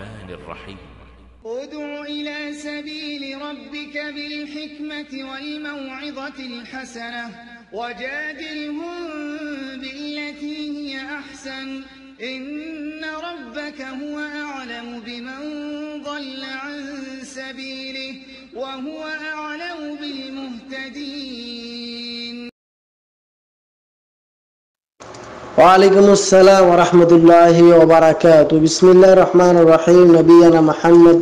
الرحمن الرحيم. ادع إلى سبيل ربك بالحكمة والموعظة الحسنة وجادلهم بالتي هي أحسن. إن ربك هو أعلم بمن ضل عن سبيله وهو أعلم بالمهتدين. ওয়ালাইকুম আসসালাম রহমতুল্লাহ ওবরাকাত বিসমিল্লা রহমান রাহিম। নবীনা মাহমদ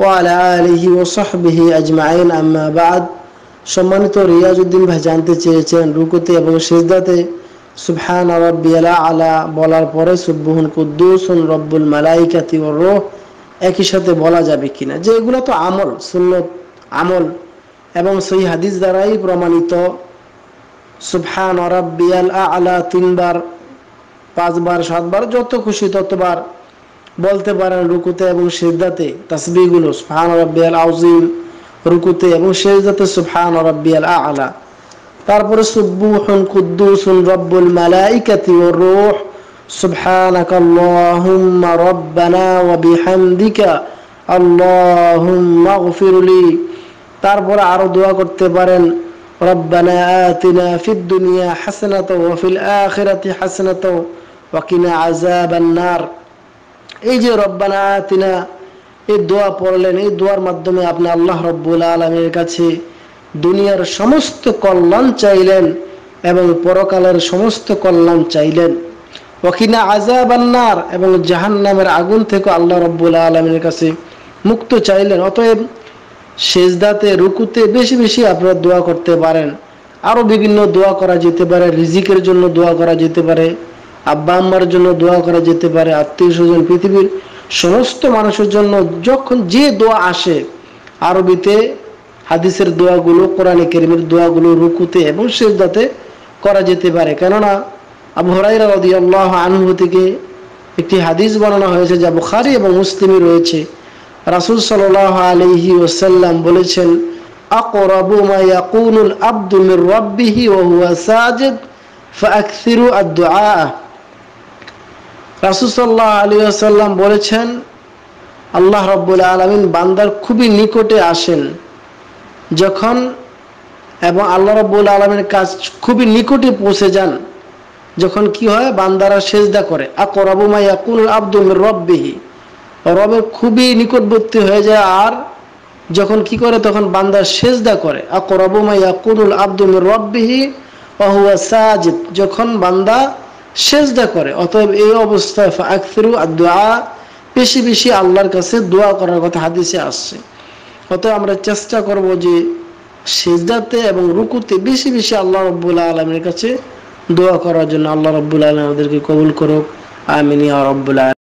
ওয়ালা আলহি ও সাহবিহি আজমাইন। আম্মাবাদ সম্মানিত রিয়াজউদ্দিন ভাই জানতে চেয়েছেন রুকুতে এবং সিজদাতে। সুবহান রব্বিয়ালা আলা বলার পরে সুবহুন কুদ্দুসুন রব্বুল মালাইকাতি ও রোহ। একই সাথে বলা যাবে কিনা? যে এগুলো তো আমল, সুন্নত আমল এবং সেই হাদিস দ্বারাই প্রমাণিত। সুবহান রব্বিয়াল আলা তিনবার, পাঁচবার, সাতবার, যত খুশি ততবার বলতে পারেন রুকুতে এবং সিজদাতে, তাসবিহগুলো সুবহান রব্বিয়াল আউজিম রুকুতে এবং সেজদাতে সুবহান রাব্বিয়াল আ'লা। তারপরে সুবহুন কুদ্দুসুন রব্বুল মালাইকাতি ওয়ার রূহ সুবহানাকা আল্লাহুম্মা রাব্বানা ওয়া বিহামদিকা আল্লাহুম্মা ইগফিরলি তারপরে আরও দোয়া করতে পারেন ربنا آتنا في الدنيا حسنة وفي الآخرة حسنة وقنا عذاب النار এই যে রব্বানা আতিনা এই দোয়া পড়লেন এই দোয়ার মাধ্যমে আপনি আল্লাহ রব্বুল আলমের কাছে দুনিয়ার সমস্ত কল্যাণ চাইলেন এবং পরকালের সমস্ত কল্যাণ চাইলেন ওকিনা আজাবান্নার এবং জাহান নামের আগুন থেকে আল্লাহ রব্বুল আলমের কাছে মুক্ত চাইলেন অতএব সেজদাতে, রুকুতে বেশি বেশি আপনারা দোয়া করতে পারেন। আরও বিভিন্ন দোয়া করা যেতে পারে, রিজিকের জন্য দোয়া করা যেতে পারে, আব্বা আম্মার জন্য দোয়া করা যেতে পারে, আত্মীয় স্বজন, পৃথিবীর সমস্ত মানুষের জন্য যখন যে দোয়া আসে, আরবিতে হাদিসের দোয়াগুলো, কোরআনে কেরিমের দোয়াগুলো রুকুতে এবং সেজদাতে করা যেতে পারে। কেননা, আবু হরাইরা রদি আল্লাহ থেকে একটি হাদিস বর্ণনা হয়েছে যা বুখারি এবং মুসলিমে রয়েছে। রাসুল সাল আলহি ওসাল্লাম বলেছেন, আকরাবু মা ইয়াকুনুল আব্দু মির রাব্বিহি ওয়া হুয়া সাজিদ, ফাআকসিরু আদ-দুআ. রাসূল বলেছেন, আল্লাহ রাব্বুল আলামিন বান্দার খুবই নিকটে আসেন, যখন এবং আল্লাহ রাব্বুল আলামিনের কাজ খুবই নিকটে পৌঁছে যান, যখন কি হয়? বান্দারা সেজদা করে, আকরাবু মায়া ইয়াকুনুল আব্দু মির রবের খুবই নিকটবর্তী হয়ে যায়, আর যখন কি করে? তখন বান্দা সেজদা করে। আকরাবুমা ইয়াকুল আব্দুল রব্বিহি সাজিদ। যখন বান্দা সেজদা করে, অতএব এই অবস্থায় আকফিরু দোয়া বেশি বেশি আল্লাহর কাছে দোয়া করার কথা হাদিসে আসছে। অতএব আমরা চেষ্টা করব যে সেজদাতে এবং রুকুতে বেশি বেশি আল্লাহ রব্বুল্লাহ আলমের কাছে দোয়া করার জন্য। আল্লাহ রব্বুল আলম আমাদেরকে কবুল করুক। আমিনী রব্বুল্লাহ